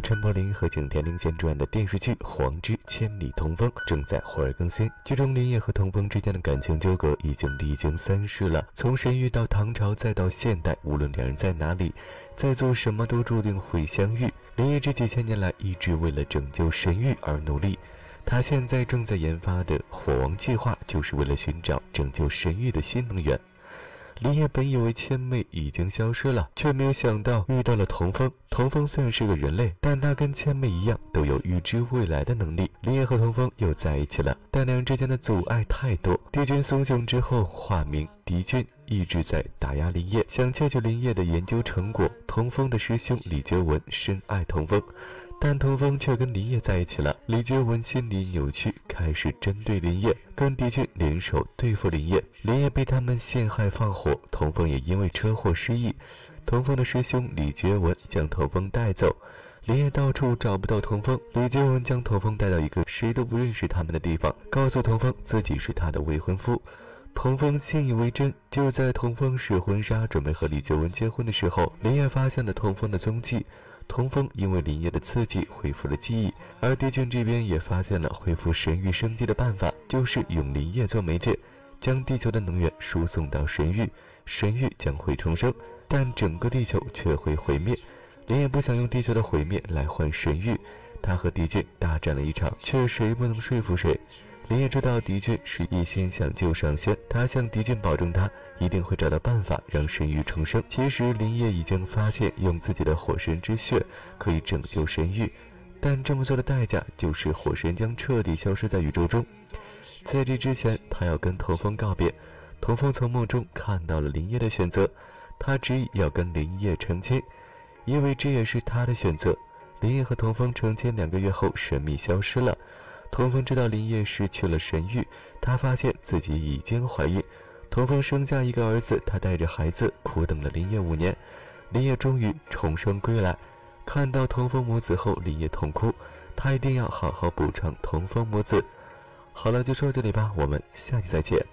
陈柏霖和景甜领衔主演的电视剧《黄之千里同风》正在火热更新。剧中林烨和童风之间的感情纠葛已经历经三世了，从神域到唐朝再到现代，无论两人在哪里，在做什么，都注定会相遇。林烨这几千年来一直为了拯救神域而努力，他现在正在研发的火王计划，就是为了寻找拯救神域的新能源。林烨本以为千妹已经消失了，却没有想到遇到了童风。童风虽然是个人类，但他跟千妹一样，都有预知未来的能力。林烨和童风又在一起了，但两人之间的阻碍太多。帝君苏醒之后，化名敌军，一直在打压林业，想窃取林业的研究成果。童风的师兄李觉文深爱童风。但童风却跟林烨在一起了，李觉文心里扭曲，开始针对林烨，跟敌军联手对付林烨。林烨被他们陷害放火，童风也因为车祸失忆。童风的师兄李觉文将童风带走，林烨到处找不到童风。李觉文将童风带到一个谁都不认识他们的地方，告诉童风自己是他的未婚夫。童风信以为真。就在童风试婚纱，准备和李觉文结婚的时候，林烨发现了童风的踪迹。童风因为林业的刺激恢复了记忆，而帝俊这边也发现了恢复神域生机的办法，就是用林业做媒介，将地球的能源输送到神域，神域将会重生，但整个地球却会毁灭。林烨不想用地球的毁灭来换神域，他和帝俊大战了一场，却谁不能说服谁。林业知道敌军是一心想救上仙，他向敌军保证，他一定会找到办法让神域重生。其实林业已经发现，用自己的火神之血可以拯救神域，但这么做的代价就是火神将彻底消失在宇宙中。在这之前，他要跟童风告别。童风从梦中看到了林业的选择，他执意要跟林业成亲，因为这也是他的选择。林业和童风成亲两个月后，神秘消失了。童风知道林业失去了神域，他发现自己已经怀孕。童风生下一个儿子，他带着孩子苦等了林业五年。林业终于重生归来，看到童风母子后，林业痛哭，他一定要好好补偿童风母子。好了，就说到这里吧，我们下期再见。